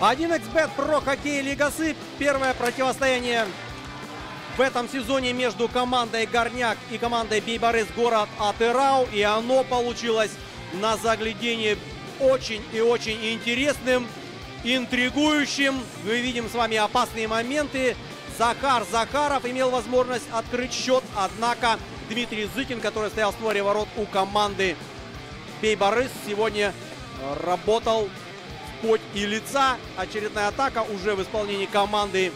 1xbet Pro Хоккей Лигасы. Первое противостояние в этом сезоне между командой Горняк и командой Бейборыс город Атырау. И оно получилось на заглядение очень и очень интересным, интригующим. Мы видим с вами опасные моменты. Захар Захаров имел возможность открыть счет, однако Дмитрий Зыкин, который стоял в створе ворот у команды Бейборыс, сегодня работал путь и лица. Очередная атака уже в исполнении команды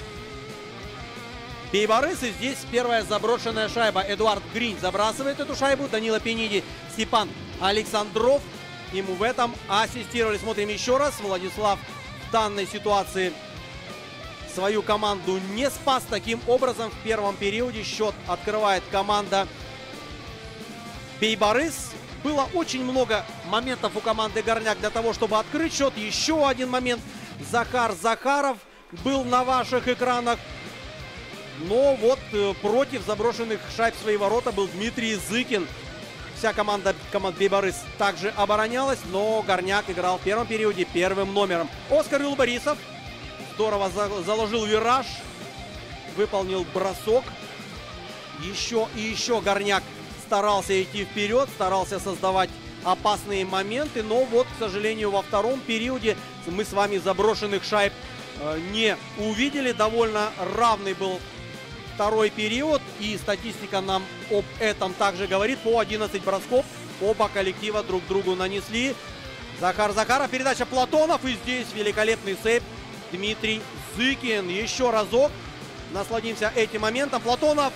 Бейборыс. И здесь первая заброшенная шайба. Эдуард Грин забрасывает эту шайбу. Данила Пениди, Степан Александров ему в этом ассистировали. Смотрим еще раз. Владислав в данной ситуации свою команду не спас. Таким образом, в первом периоде счет открывает команда Бейборыс. Было очень много моментов у команды Горняк для того, чтобы открыть счет. Еще один момент. Захар Захаров был на ваших экранах. Но вот э, против заброшенных шайб свои ворота был Дмитрий Зыкин. Вся команда команд Бейборыс также оборонялась, но Горняк играл в первом периоде первым номером. Оскар Юлборисов здорово за заложил вираж, выполнил бросок. Еще и еще Горняк старался идти вперед, старался создавать опасные моменты, но вот, к сожалению, во втором периоде мы с вами заброшенных шайб э, не увидели. Довольно равный был второй период. И статистика нам об этом также говорит. По 11 бросков оба коллектива друг другу нанесли. Захар Захаров, передача Платонов. И здесь великолепный сейп Дмитрий Зыкин. Еще разок. Насладимся этим моментом. Платонов.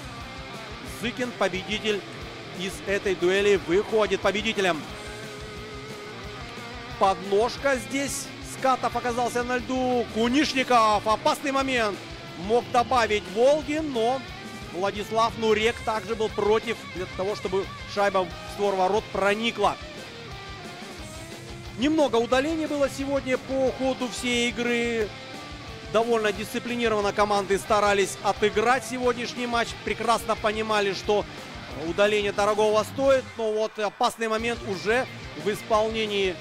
Зыкин, победитель из этой дуэли, выходит победителем. Подножка здесь. Скатов оказался на льду. Кунишников. Опасный момент мог добавить Волгин, но Владислав Нурек также был против для того, чтобы шайба в створ ворот проникла. Немного удалений было сегодня по ходу всей игры. Довольно дисциплинированно команды старались отыграть сегодняшний матч. Прекрасно понимали, что удаление дорогого стоит. Но вот опасный момент уже в исполнении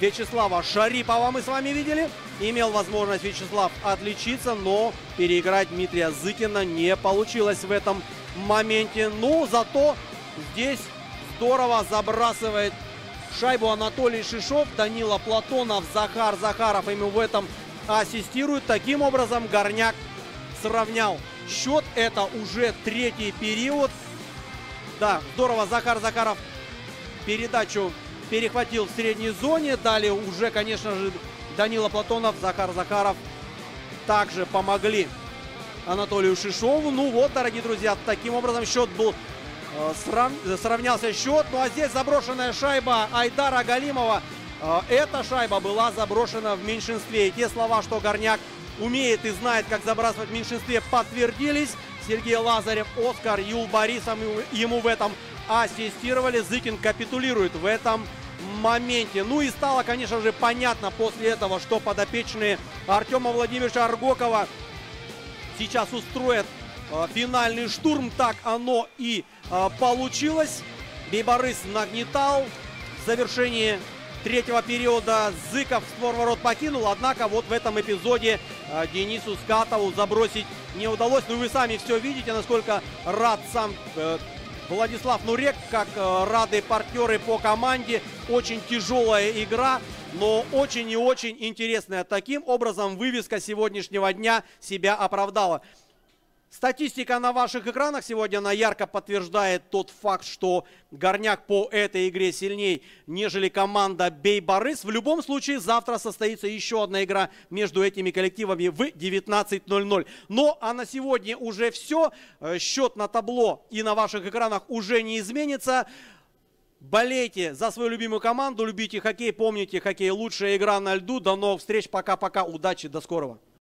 Вячеслава Шарипова мы с вами видели. Имел возможность Вячеслав отличиться, но переиграть Дмитрия Зыкина не получилось в этом моменте. Ну, зато здесь здорово забрасывает шайбу Анатолий Шишов, Данила Платонов, Захар Захаров ему в этом ассистирует. Таким образом, Горняк сравнял счет. Это уже третий период. Да, здорово, Захар Захаров передачу перехватил в средней зоне. Далее уже, конечно же, Данила Платонов, Захар Захаров также помогли Анатолию Шишову. Ну вот, дорогие друзья, таким образом счет был э, срав... сравнялся счет. Ну а здесь заброшенная шайба Айдара Галимова. Э, эта шайба была заброшена в меньшинстве. И те слова, что Горняк умеет и знает, как забрасывать в меньшинстве, подтвердились. Сергей Лазарев, Оскар, Юл Борисов ему в этом ассистировали. Зыкин капитулирует в этом моменте. Ну и стало, конечно же, понятно после этого, что подопечные Артема Владимировича Аргокова сейчас устроят э, финальный штурм. Так оно и э, получилось. Бейборыс нагнетал. В завершении третьего периода Зыков створ ворот покинул. Однако вот в этом эпизоде э, Денису Скатову забросить не удалось. Ну вы сами все видите, насколько рад сам э, Владислав Нурек, как э, рады партнеры по команде. Очень тяжелая игра, но очень и очень интересная. Таким образом, вывеска сегодняшнего дня себя оправдала. Статистика на ваших экранах сегодня она ярко подтверждает тот факт, что Горняк по этой игре сильней, нежели команда Бей-Борыс. В любом случае, завтра состоится еще одна игра между этими коллективами в 19.00. Но а на сегодня уже все. Э, счет на табло и на ваших экранах уже не изменится. Болейте за свою любимую команду, любите хоккей, помните, хоккей лучшая игра на льду. До новых встреч, пока-пока, удачи, до скорого.